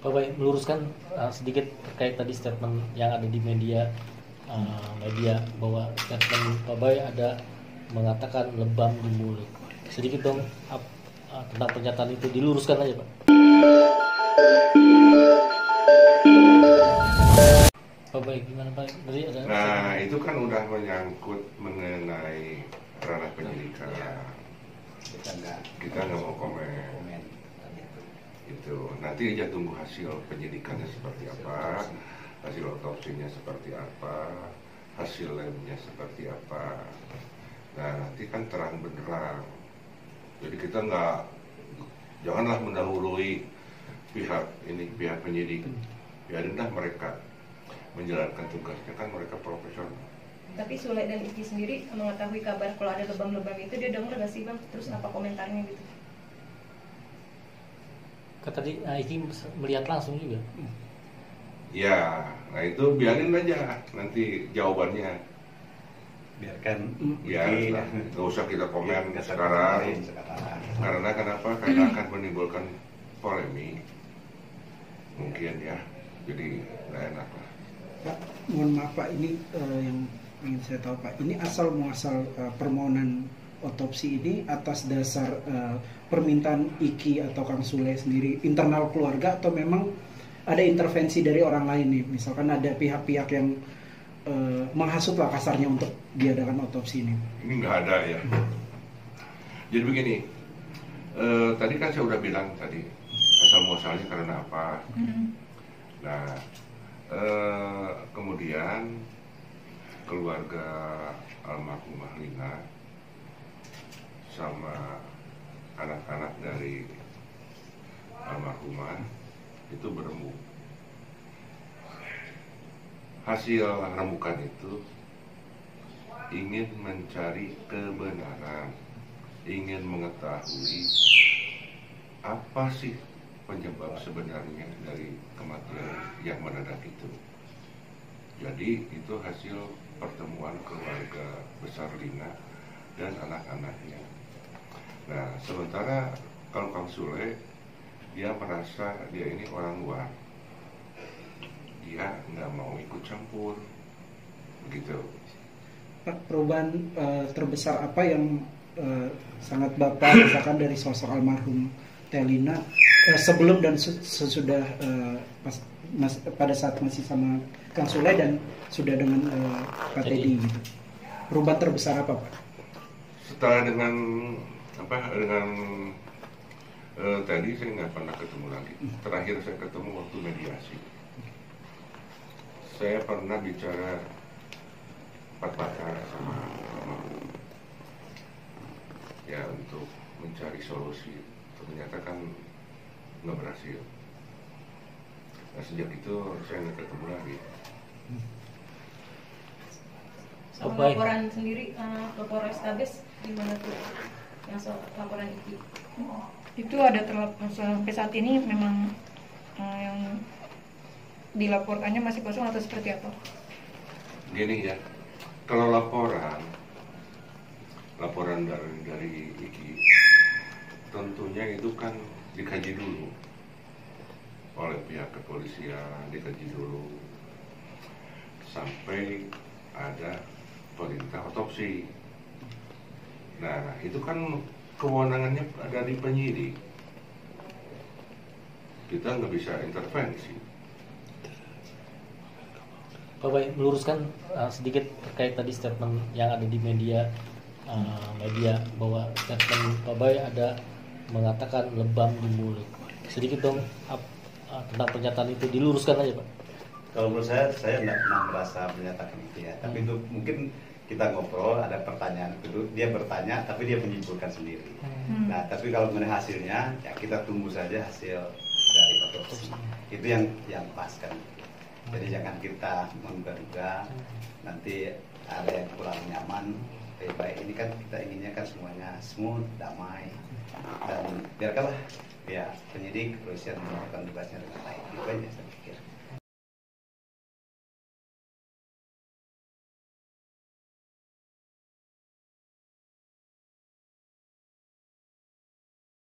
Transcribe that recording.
Pak Bay meluruskan uh, sedikit terkait tadi statement yang ada di media uh, media bahwa statement Pak Bay ada mengatakan lebam di mulut. Sedikit dong ap, uh, tentang pernyataan itu diluruskan aja Pak. Pak Bay gimana Pak? Ada Nah, itu kan udah menyangkut mengenai ranah penyidikan. kita nggak Kita nggak mau komen. Itu. Nanti aja tunggu hasil penyidikannya seperti apa, hasil otopsinya seperti apa, hasil labnya seperti apa. Nah, nanti kan terang benderang. Jadi kita nggak, janganlah mendahului pihak ini pihak penyidik. Biarinlah mereka menjalankan tugasnya kan mereka profesional. Tapi Sule dan Iki sendiri mengetahui kabar kalau ada lebam-lebam itu dia dengar gak sih bang? Terus apa komentarnya gitu? Kan tadi uh, Iki melihat langsung juga. Ya, nah itu biarin aja nanti jawabannya. biarkan Ya, nah, nggak usah kita komen sekarang. sekarang. Karena kenapa? Karena akan menimbulkan polemik. Mungkin ya. Jadi nggak enak lah. Pak, mohon maaf Pak, ini eh, yang ingin saya tahu Pak, ini asal muasal eh, permohonan otopsi ini atas dasar eh, permintaan Iki atau Kang Sule sendiri internal keluarga atau memang ada intervensi dari orang lain nih, misalkan ada pihak-pihak yang eh, menghasut lah kasarnya untuk diadakan otopsi ini. Ini nggak ada ya. Jadi begini. eh, tadi kan saya udah bilang tadi asal muasalnya karena apa. Nah, eh, kemudian keluarga almarhumah Lina sama anak-anak dari almarhumah itu berembuk. Hasil rembukan itu ingin mencari kebenaran, ingin mengetahui apa sih penyebab sebenarnya dari kematian yang mendadak itu. Jadi itu hasil pertemuan keluarga besar Lina dan anak-anaknya. Nah, sementara kalau Kang Sule, dia merasa dia ini orang luar. Dia nggak mau ikut campur. Begitu. Pak, perubahan eh, terbesar apa yang eh, sangat Bapak rasakan dari sosok almarhum Telina eh, sebelum dan su- sesudah eh, pas, mas- pada saat masih sama Kang Sule dan sudah dengan eh, Pak Teddy gitu. Perubahan terbesar apa Pak? setelah dengan apa dengan eh, tadi saya nggak pernah ketemu lagi. Terakhir saya ketemu waktu mediasi. Saya pernah bicara empat mata sama almarhum ya untuk mencari solusi. Ternyata kan nggak berhasil. Nah sejak itu saya nggak ketemu lagi. Sama laporan sendiri uh, ke Polrestabes gimana tuh? Yang soal laporan Iki. itu ada terlap sampai saat ini memang eh, yang dilaporkannya masih kosong atau seperti apa? gini ya kalau laporan laporan dari dari IKI tentunya itu kan dikaji dulu oleh pihak kepolisian dikaji dulu sampai ada perintah otopsi nah itu kan kewenangannya ada di penyidik kita nggak bisa intervensi Pak Bay meluruskan uh, sedikit terkait tadi statement yang ada di media uh, media bahwa statement Pak Bay ada mengatakan lebam di mulut. Sedikit dong uh, tentang pernyataan itu diluruskan aja Pak. Kalau menurut saya, saya tidak pernah merasa menyatakan itu ya. Tapi Hmm. itu mungkin kita ngobrol, ada pertanyaan itu dia bertanya, tapi dia menyimpulkan sendiri. Hmm. Nah, tapi kalau mengenai hasilnya, ya kita tunggu saja hasil dari otopsi. Itu yang yang pas kan. Jadi jangan kita menduga-duga nanti ada yang kurang nyaman. Lebih baik ini kan kita inginnya kan semuanya smooth, damai, dan biarkanlah ya penyidik kepolisian melakukan tugasnya dengan baik. Itu aja.